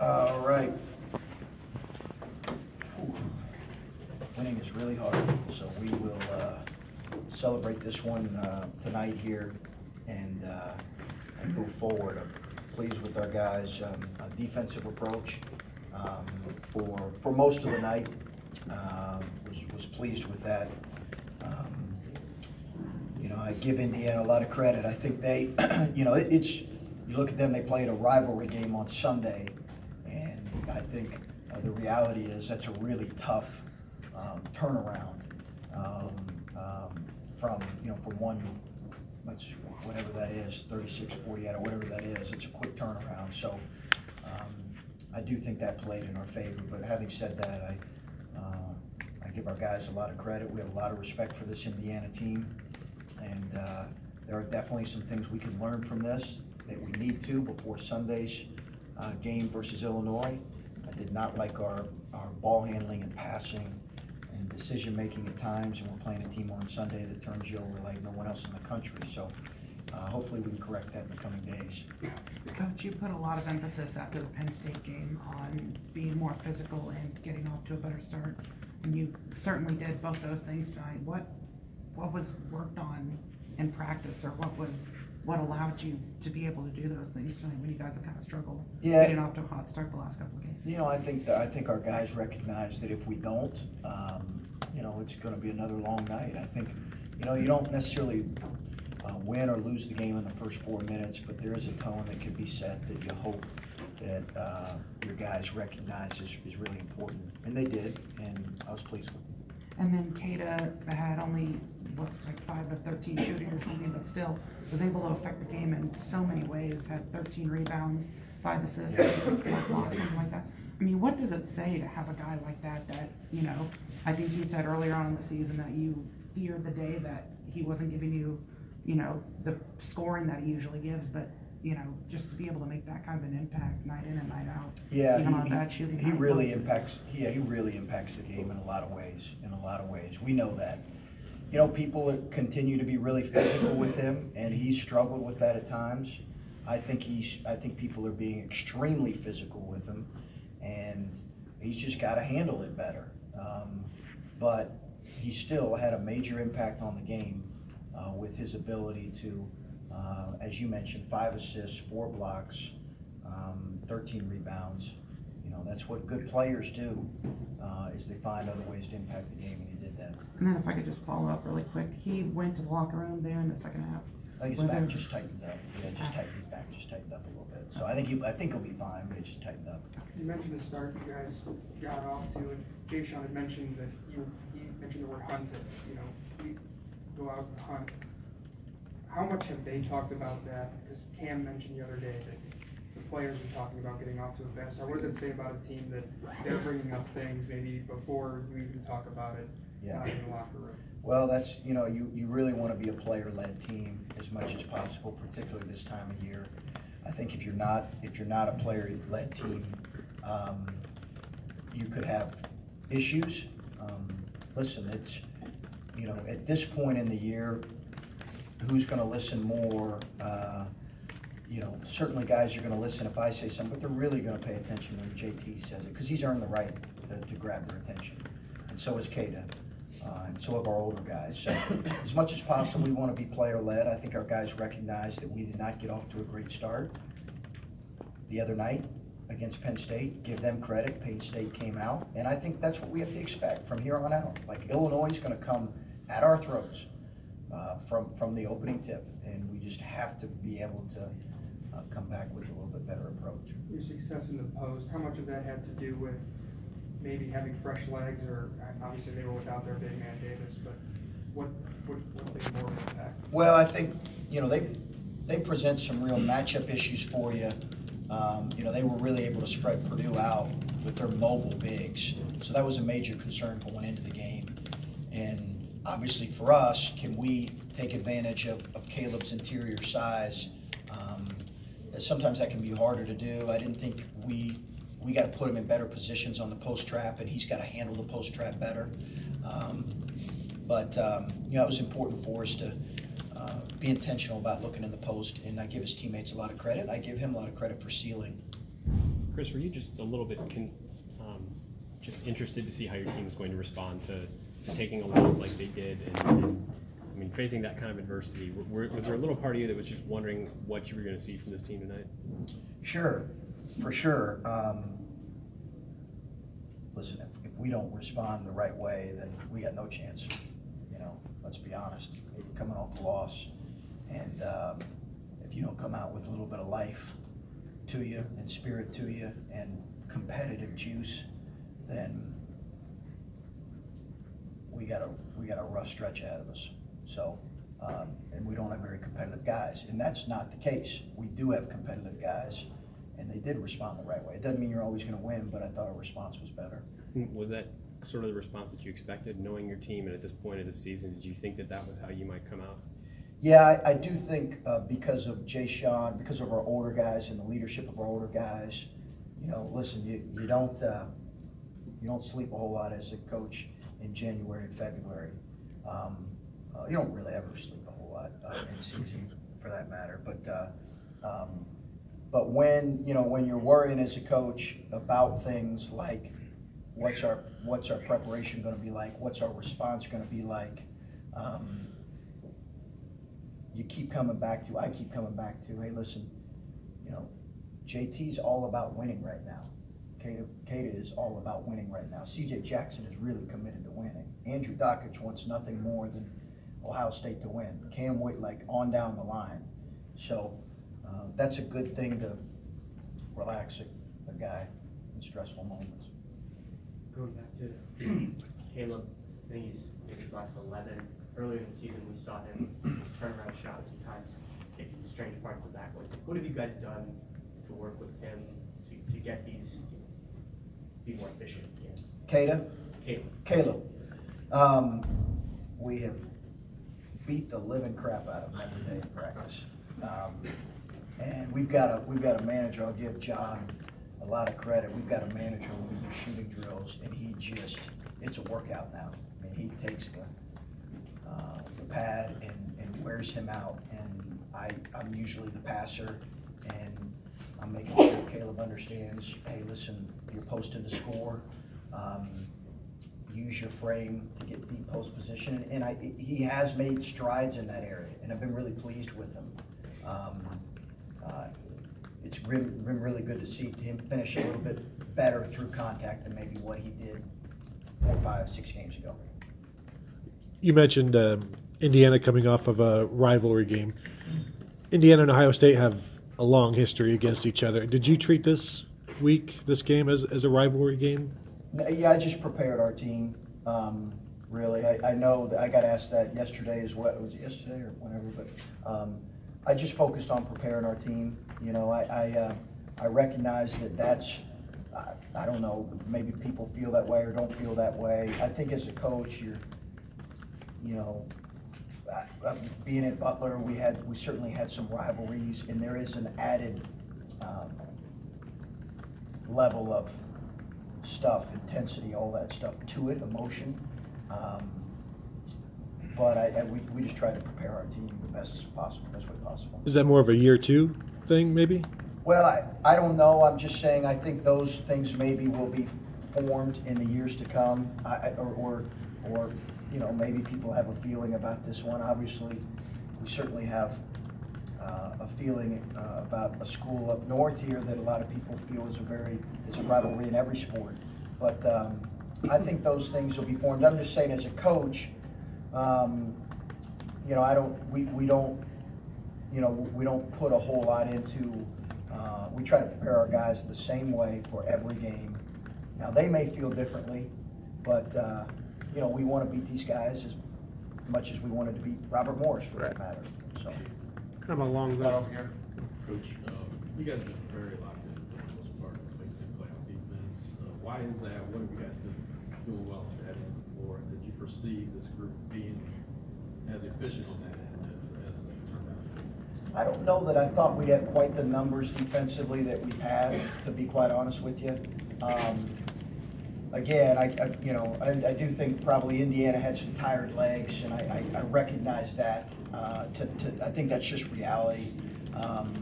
All right. Whew. Winning is really hard, so we will uh, celebrate this one uh, tonight here and uh, and move forward. I'm pleased with our guys' um, defensive approach um, for, for most of the night. Um, Was was pleased with that. Um, you know, I give Indiana a lot of credit. I think they, you know, it- it's, you look at them, they played a rivalry game on Sunday, I think uh, the reality is that's a really tough um, turnaround um, um, from, you know, from one, what's, whatever that is, 36, 48, or whatever that is. It's a quick turnaround. So um, I do think that played in our favor. But having said that, I, uh, I give our guys a lot of credit. We have a lot of respect for this Indiana team. And uh, there are definitely some things we can learn from this that we need to before Sunday's uh, game versus Illinois. Did not like our, our ball handling and passing and decision-making at times, and we're playing a team on Sunday that turns you over like no one else in the country. So uh, hopefully we can correct that in the coming days. Coach, you put a lot of emphasis after the Penn State game on being more physical and getting off to a better start. And you certainly did both those things tonight. What, what was worked on in practice or what was, what allowed you to be able to do those things tonight when you guys have kind of struggled? Yeah. Getting off to a hot start the last couple of games. You know, I think that, I think our guys recognize that if we don't, um, you know, it's gonna be another long night. I think, you know, you don't necessarily, uh, win or lose the game in the first four minutes, but there is a tone that can be set that you hope that, uh, your guys recognize is, is really important. And they did, and I was pleased with. And then Keita had only, what, like five of thirteen shooting or something, but still was able to affect the game in so many ways, had thirteen rebounds, five assists, four blocks, something like that. I mean, what does it say to have a guy like that, that, you know, I think you said earlier on in the season that you feared the day that he wasn't giving you, you know, the scoring that he usually gives, but, you know, just to be able to make that kind of an impact night in and night out. Yeah, Even on he- bad shooting he, he really impacts, yeah, he really impacts the game in a lot of ways, in a lot of ways. We know that. You know, people continue to be really physical with him, and he's struggled with that at times. I think he's, I think people are being extremely physical with him, and he's just gotta handle it better. Um, But he still had a major impact on the game, uh, with his ability to, uh, as you mentioned, five assists, four blocks, um, 13 rebounds. You know, that's what good players do, uh, is they find other ways to impact the game, and he did that. And then if I could just follow up really quick, he went to the locker room there in the second half. I think his Were back just tightened up. Yeah, just tightened, his back just tightened up a little bit. So I think he, I think he'll be fine, but it just tightened up. You mentioned the start you guys got off to, and Jae'Sean had mentioned that you, he mentioned the word hunt, you know, you go out and hunt. How much have they talked about that? Because Cam mentioned the other day that the players are talking about getting off to a fast start. What does it say about a team that they're bringing up things maybe before you even talk about it Yeah. uh, in the locker room? Well, that's, you know, you, you really want to be a player-led team as much as possible, particularly this time of year. I think if you're not, if you're not a player-led team, um, you could have issues. Um, listen, it's, you know, at this point in the year, who's gonna listen more? Uh, you know, certainly guys are gonna listen if I say something, but they're really gonna pay attention when JT says it, because he's earned the right to, to grab their attention. And so is Keita, uh, and so have our older guys. So as much as possible, we wanna be player-led. I think our guys recognize that we did not get off to a great start the other night against Penn State, give them credit, Penn State came out, and I think that's what we have to expect from here on out. Like Illinois is gonna come at our throats, uh, from, from the opening tip, and we just have to be able to, uh, come back with a little bit better approach. Your success in the post, how much of that had to do with maybe having fresh legs, or uh, obviously they were without their big man Davis, but what, what, what big more impact? Well, I think, you know, they, they present some real matchup issues for you. Um, you know, they were really able to spread Purdue out with their mobile bigs. So that was a major concern going into the game. Obviously for us, can we take advantage of, of Kaleb's interior size? Um, sometimes that can be harder to do. I didn't think we, we got to put him in better positions on the post trap, and he's got to handle the post trap better. Um, but, um, you know, it was important for us to uh, be intentional about looking in the post, and I give his teammates a lot of credit. I give him a lot of credit for sealing. Chris, were you just a little bit con- um, just interested to see how your team is going to respond to taking a loss like they did? And, and I mean, facing that kind of adversity, were, was there a little part of you that was just wondering what you were going to see from this team tonight? Sure, for sure. Um, listen, if, if we don't respond the right way, then we got no chance. You know, let's be honest. You're coming off a loss, and um, if you don't come out with a little bit of life to you and spirit to you and competitive juice, then we got a we got a rough stretch ahead of us. So, um, and we don't have very competitive guys, and that's not the case. We do have competitive guys, and they did respond the right way. It doesn't mean you're always going to win, but I thought our response was better. Was that sort of the response that you expected, knowing your team, and at this point of the season, did you think that that was how you might come out? Yeah, I, I do think uh, because of Jae'Sean, because of our older guys and the leadership of our older guys, you know, listen, you, you don't uh, you don't sleep a whole lot as a coach in January and February. Um, uh, you don't really ever sleep a whole lot uh, in season, for that matter. But uh, um, but when you know when you're worrying as a coach about things like what's our what's our preparation going to be like, what's our response going to be like. Um, you keep coming back to, I keep coming back to, hey, listen, you know, JT's all about winning right now. Keita, Keita is all about winning right now. CJ Jackson is really committed to winning. Andrew Dakich wants nothing more than Ohio State to win. Cam White, like on down the line. So uh, that's a good thing to relax a, a guy in stressful moments. Going back to Kaleb, I think he's his last 11. Earlier in the season, we saw him turn around shots sometimes, to strange parts of the backwards. What have you guys done to work with him to, to get these, be more efficient? Kaleb, Kaleb, um, we have beat the living crap out of him every day in practice. Um, and we've got a, we've got a manager, I'll give John a lot of credit. We've got a manager when we do shooting drills and he just, it's a workout now. I mean, he takes the, uh, the pad and, and wears him out. And I, I'm usually the passer and I'm making sure Kaleb understands, hey, listen, you're posting the score. Um, use your frame to get deep post position. And I, he has made strides in that area, and I've been really pleased with him. Um, uh, it's been, been really good to see him finish a little bit better through contact than maybe what he did four, five, six games ago. You mentioned um, Indiana coming off of a rivalry game. Indiana and Ohio State have a long history against each other. Did you treat this week, this game, as, as a rivalry game? Yeah, I just prepared our team, um, really. I, I know that I got asked that yesterday as well, was it yesterday or whenever, but, um, I just focused on preparing our team. You know, I, I, uh, I recognize that that's, I, I don't know, maybe people feel that way or don't feel that way. I think as a coach, you're, you know, uh, being at Butler, we had, we certainly had some rivalries, and there is an added, um, level of stuff, intensity, all that stuff to it, emotion. Um, but I, I, we, we just try to prepare our team the best possible, best way possible. Is that more of a year two thing, maybe? Well, I, I don't know, I'm just saying, I think those things maybe will be formed in the years to come, I, I- or, or, or, you know, maybe people have a feeling about this one, obviously, we certainly have, uh, a feeling, uh, about a school up north here that a lot of people feel is a very, is a rivalry in every sport, but, um, I think those things will be formed, I'm just saying, as a coach, um, you know, I don't, we, we don't, you know, we don't put a whole lot into, uh, we try to prepare our guys the same way for every game. Now, they may feel differently, but, uh, you know, we want to beat these guys as much as we wanted to beat Robert Morris for that matter, so. Kind of along those. Coach, uh, you guys have been very locked in for the most part, like the playoff defense. Uh, Why is that? What have you guys been doing well on that end of the floor? Did you foresee this group being as efficient on that end as as they turned out? to be? I don't know that I thought we'd have quite the numbers defensively that we've had, to be quite honest with you. Um, Again, I, I, you know, I, I do think probably Indiana had some tired legs, and I, I, I recognize that. Uh, to, to, I think that's just reality. Um,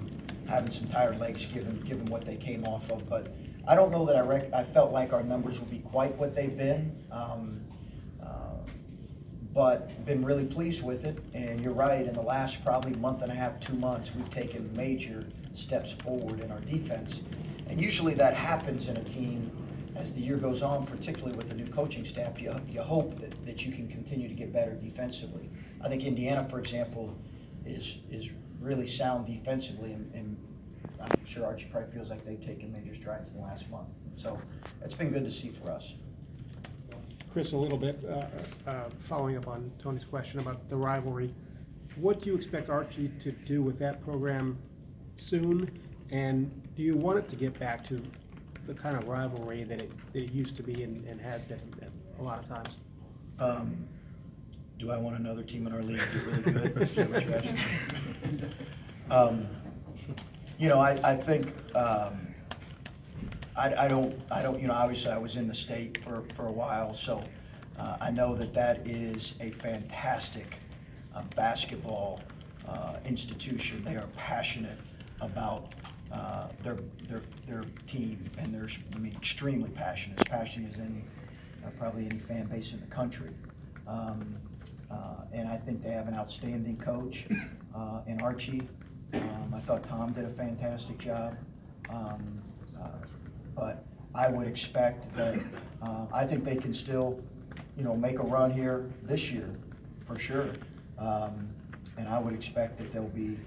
having some tired legs given, given what they came off of. But I don't know that I rec, I felt like our numbers would be quite what they've been. Um, uh, but been really pleased with it. And you're right, in the last probably month and a half, two months, we've taken major steps forward in our defense. And usually that happens in a team as the year goes on, particularly with the new coaching staff. You, you hope that, that you can continue to get better defensively. I think Indiana, for example, is, is really sound defensively and, and I'm sure Archie probably feels like they've taken major strides in the last month. So it's been good to see for us. Chris, a little bit, uh, uh, following up on Tony's question about the rivalry. What do you expect Archie to do with that program soon? And do you want it to get back to the kind of rivalry that it, that it used to be and, and has been a lot of times? Um, do I want another team in our league to do really good? Is that what you're asking? Um, you know, I, I think, um, I, I don't, I don't, you know, obviously I was in the state for, for a while, so, uh, I know that that is a fantastic, uh, basketball, uh, institution. They are passionate about, uh, their, their, their team, and they're, I mean, extremely passionate, as passionate as any, uh, probably any fan base in the country. Um, uh, and I think they have an outstanding coach, uh, in Archie. Um, I thought Tom did a fantastic job. Um, uh, but I would expect that, uh, I think they can still, you know, make a run here this year, for sure. Um, and I would expect that they'll be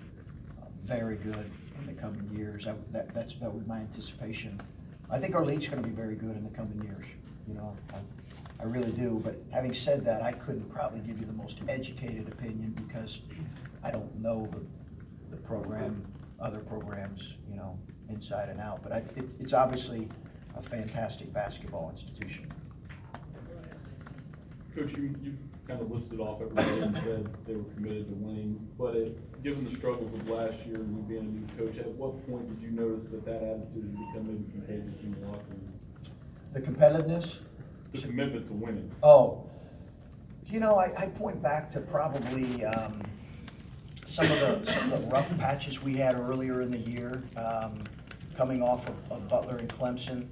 uh, very good in the coming years. I- That, that's, that would be my anticipation. I think our league's gonna be very good in the coming years, you know, I, I really do. But having said that, I couldn't probably give you the most educated opinion because I don't know the, the program, other programs, you know, inside and out. But I, it, it's obviously a fantastic basketball institution. Coach, you, you kind of listed off everybody and said they were committed to winning, but it, given the struggles of last year and you being a new coach, at what point did you notice that that attitude had become maybe contagious in the locker room? The competitiveness, The commitment to winning. Oh, you know, I, I point back to probably, um, some of the, some of the rough patches we had earlier in the year, um, coming off of, of Butler and Clemson.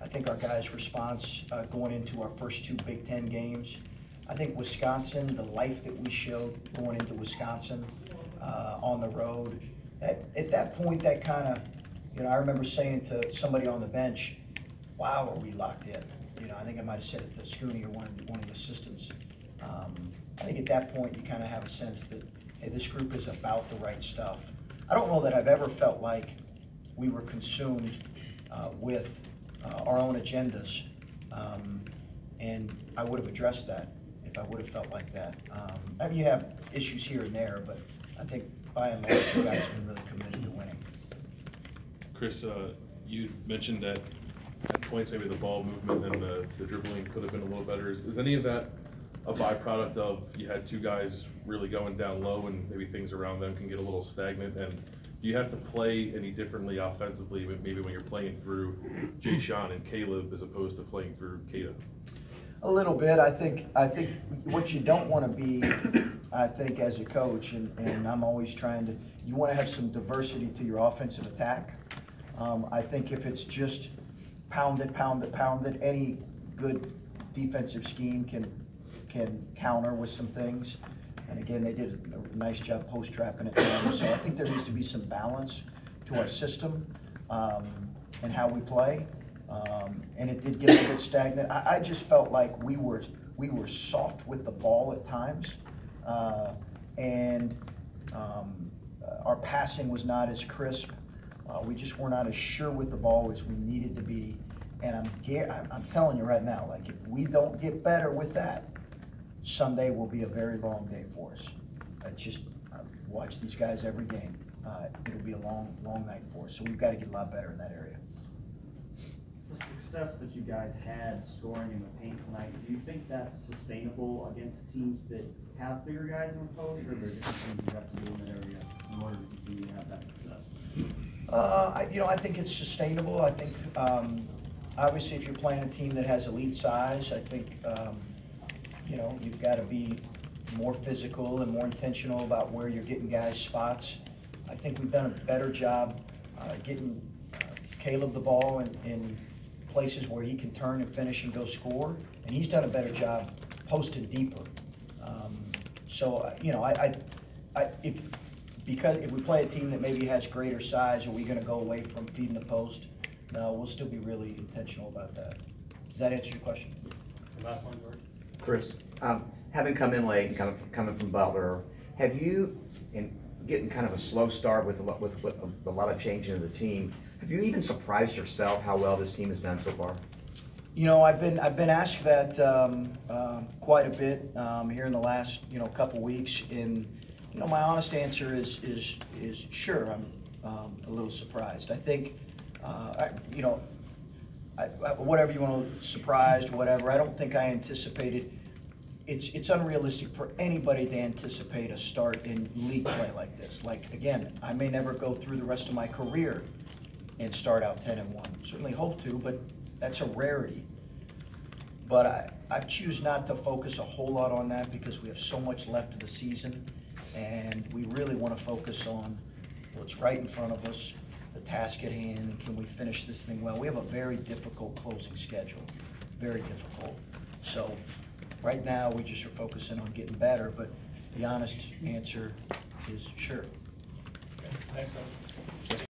I think our guys' response, uh, going into our first two Big Ten games. I think Wisconsin, the life that we showed going into Wisconsin, uh, on the road. At, at that point, that kinda, you know, I remember saying to somebody on the bench, wow, are we locked in? You know, I think I might have said it to Scooney or one of the, one of the assistants. Um, I think at that point, you kind of have a sense that, hey, this group is about the right stuff. I don't know that I've ever felt like we were consumed uh, with uh, our own agendas. Um, and I would have addressed that I would have felt like that. Um, I mean, you have issues here and there, but I think by and large, you guys have been really committed to winning. Chris, uh, you mentioned that at points maybe the ball movement and the, the dribbling could have been a little better. Is, is any of that a byproduct of you had two guys really going down low and maybe things around them can get a little stagnant? And do you have to play any differently offensively, maybe when you're playing through Jae'Sean and Kaleb as opposed to playing through Keita? A little bit. I think, I think what you don't want to be, I think, as a coach, and, and I'm always trying to, you want to have some diversity to your offensive attack. Um, I think if it's just pound it, pound it, pound it, any good defensive scheme can, can counter with some things. And again, they did a nice job post-trapping it down. So I think there needs to be some balance to our system, um, and how we play. Um, and it did get a bit stagnant. I, I just felt like we were, we were soft with the ball at times. Uh, and, um, uh, our passing was not as crisp. Uh, we just were not as sure with the ball as we needed to be. And I'm, I'm- I'm telling you right now, like, if we don't get better with that, Sunday will be a very long day for us. I just, I watch these guys every game. Uh, it'll be a long, long night for us, so we've got to get a lot better in that area. Success that you guys had scoring in the paint tonight, do you think that's sustainable against teams that have bigger guys in the post, or are there different things you have to do in that area in order to continue to have that success? Uh, I, you know, I think it's sustainable. I think, um, obviously, if you're playing a team that has elite size, I think, um, you know, you've got to be more physical and more intentional about where you're getting guys' spots. I think we've done a better job uh, getting uh, Kaleb the ball in places where he can turn and finish and go score, and he's done a better job posting deeper. Um, So, uh, you know, I, I, I, if, because if we play a team that maybe has greater size, are we gonna go away from feeding the post? No, we'll still be really intentional about that. Does that answer your question? Last one, George. Chris, um, having come in late and kind of coming from Butler, have you, in getting kind of a slow start with a lot, with, with a lot of change in the team, have you even surprised yourself how well this team has done so far? You know, I've been, I've been asked that um, um, quite a bit um, here in the last, you know, couple weeks, and, you know, my honest answer is, is, is sure, I'm um, a little surprised. I think, uh, I- you know, I- I- whatever you want to, surprised, whatever, I don't think I anticipated, it's, it's unrealistic for anybody to anticipate a start in league play like this. Like, again, I may never go through the rest of my career and start out ten and one. Certainly hope to, but that's a rarity. But I, I choose not to focus a whole lot on that because we have so much left of the season. And we really want to focus on what's right in front of us, the task at hand, and can we finish this thing well? We have a very difficult closing schedule, very difficult. So, right now, we just are focusing on getting better, but the honest answer is sure. Thanks, Coach.